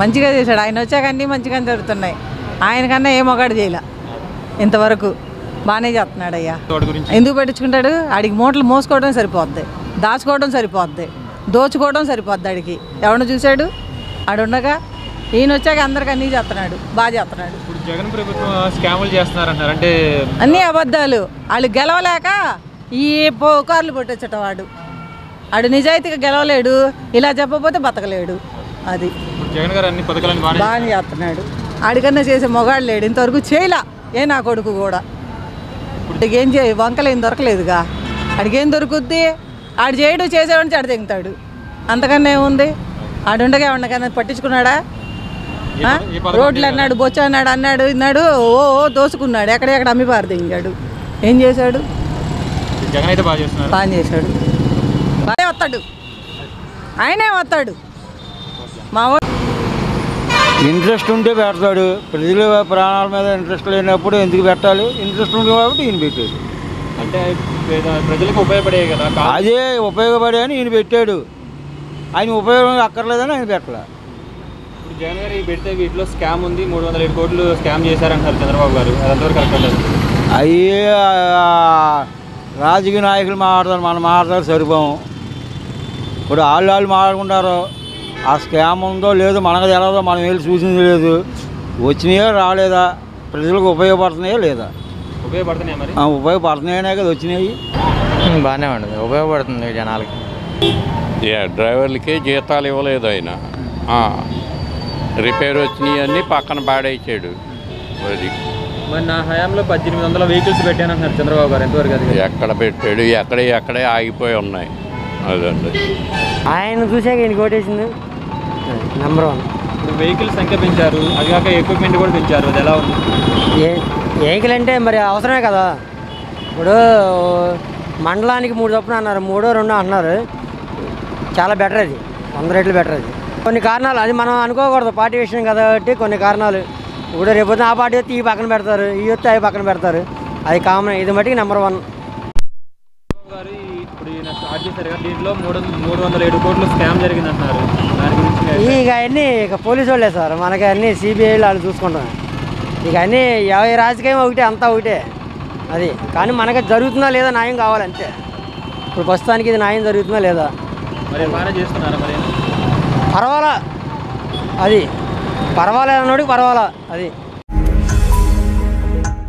మంచిగా చేశాడు. ఆయన వచ్చాక అన్నీ మంచిగా జరుగుతున్నాయి. ఆయన కన్నా ఏ మొగాడు చేయలే. ఇంతవరకు బాగానే చేస్తున్నాడు అయ్యా ఎందుకు పట్టించుకుంటాడు? ఆడికి మూటలు మోసుకోవడం సరిపోద్ది. దాచుకోవడం సరిపోద్ది. దోచుకోవడం సరిపోద్ది ఆడికి. ఎవరిని చూశాడు? ఆడుండగా ఈయన వచ్చాక అందరికి అన్నీ చేస్తున్నాడు. బాగా చేస్తున్నాడు. జగన్ ప్రభుత్వం స్కాములు చేస్తున్నారంటారు అంటే అన్నీ అబద్ధాలు. వాళ్ళు గెలవలేక ఈ పోకార్లు కొట్టొచ్చట వాడు. ఆడు నిజాయితీగా గెలవలేడు. ఇలా చెప్పకపోతే బతకలేడు. అది. జగన్ గారు అన్ని పథకాలను బాగా బాగా చేస్తున్నాడు. ఆడికన్నా చేసే మొగాడు లేడు. ఇంతవరకు చేయలా. ఏ నా కొడుకు కూడా. ఏం చేయ వంకలు ఏం దొరకలేదుగా. ఆడికి దొరుకుద్ది? ఆడు చేయడు చేసేవాడిని చెడ తెగుతాడు. అంతకన్నా ఏముంది? ఆడుండగా ఉండగా పట్టించుకున్నాడా? రోడ్లు అన్నాడు బొచ్చ అన్నాడు అన్నాడు ఇన్నాడు ఓ ఓ దోసుకున్నాడు. ఎక్కడెక్కడ అమ్మి పారదింగాడు ఏం చేశాడు? బాగా చేశాడు. బాగా వస్తాడు. ఆయనే వస్తాడు. ఇంట్రెస్ట్ ఉంటే పెడతాడు. ప్రజల ప్రాణాల మీద ఇంట్రెస్ట్ లేనప్పుడు ఎందుకు పెట్టాలి? ఇంట్రెస్ట్ ఉంది కాబట్టి ఈయన పెట్టాడు. అంటే ప్రజలకు ఉపయోగపడే కదా అదే ఉపయోగపడే అని ఈయన పెట్టాడు. ఆయన ఉపయోగం అక్కర్లేదని ఆయన పెట్టలే. ఈ పెడితే వీటిలో స్కామ్ ఉంది. మూడు వందల ఏడు కోట్లు స్కామ్ చేశారంటారు చంద్రబాబు గారు. అది అంతవరకు కరెక్ట్ అవి రాజకీయ నాయకులు మాట్లాడతారు. మనం మాట్లాడతారు సరిపోము ఇప్పుడు వాళ్ళు వాళ్ళు మాట్లాడుకుంటారు. ఆ స్కామ్ ఉందో లేదో మనకు తెలదో మనం వెళ్ళి చూసింది లేదు. వచ్చినాయో రాలేదా? ప్రజలకు ఉపయోగపడుతున్నాయో లేదా? ఉపయోగపడుతున్నాయి మరి? ఉపయోగపడుతున్నాయనే కదా వచ్చినాయి. బాగానే ఉండదు ఉపయోగపడుతుంది జనాలకి. డ్రైవర్లకి జీతాలు ఇవ్వలేదు ఆయన. రిపేర్ వచ్చినాయి అన్నీ పక్కన పాడేసాడు. అది మరి నా హయాంలో పద్దెనిమిది వందల వెహికల్స్ పెట్టానంటున్నారు చంద్రబాబు గారు. ఎంతవరకు అది? ఎక్కడ పెట్టాడు ఎక్కడ ఎక్కడే ఆగిపోయి ఉన్నాయి. అదండి. ఆయన చూసాక ఈయన కోటేసింది. నెంబర్ వన్ ఇప్పుడు వెహికల్ సంఖ్య పెంచారు? అది కాక ఎక్విప్మెంట్ కూడా పెంచారు. అది ఎలా ఉంది? ఏ వెహికల్ అంటే మరి అవసరమే కదా? ఇప్పుడు మండలానికి మూడు చొప్పున అన్నారు. మూడో రెండో అన్నారు చాలా బెటర్ అది. వంద రేట్లు బెటర్ అది. కొన్ని కారణాలు అది మనం అనుకోకూడదు. పార్టీ విషయం కాబట్టి కొన్ని కారణాలు. ఇప్పుడు రేపు ఆ పార్టీ వస్తే ఈ పక్కన పెడతారు ఈ వస్తే అవి పక్కన పెడతారు. అది కామన్. ఇది మట్టికి నెంబర్ వన్ ఇప్పుడు ఈయన స్టార్ట్ చేశారు కదా దీంట్లో మూడు మూడు వందల ఏడు కోట్లు స్కామ్ జరిగింది అంటున్నారు దాని గురించి? ఇక అన్నీ ఇక పోలీసు వాళ్ళే సార్. మనకి అన్నీ సిబిఐ వాళ్ళు చూసుకుంటాం. ఇక అన్నీ ఎవరి రాజకీయం ఒకటే అంతా ఒకటే. అది. కానీ మనకి జరుగుతుందా లేదా న్యాయం కావాలంతే ఇప్పుడు ప్రస్తుతానికి ఇది న్యాయం జరుగుతుందా లేదా? మరి బాగానే చేస్తున్నారా మరి? పర్వాలా. అది. పర్వాలేదు అన్నోడికి పర్వాలా. అది.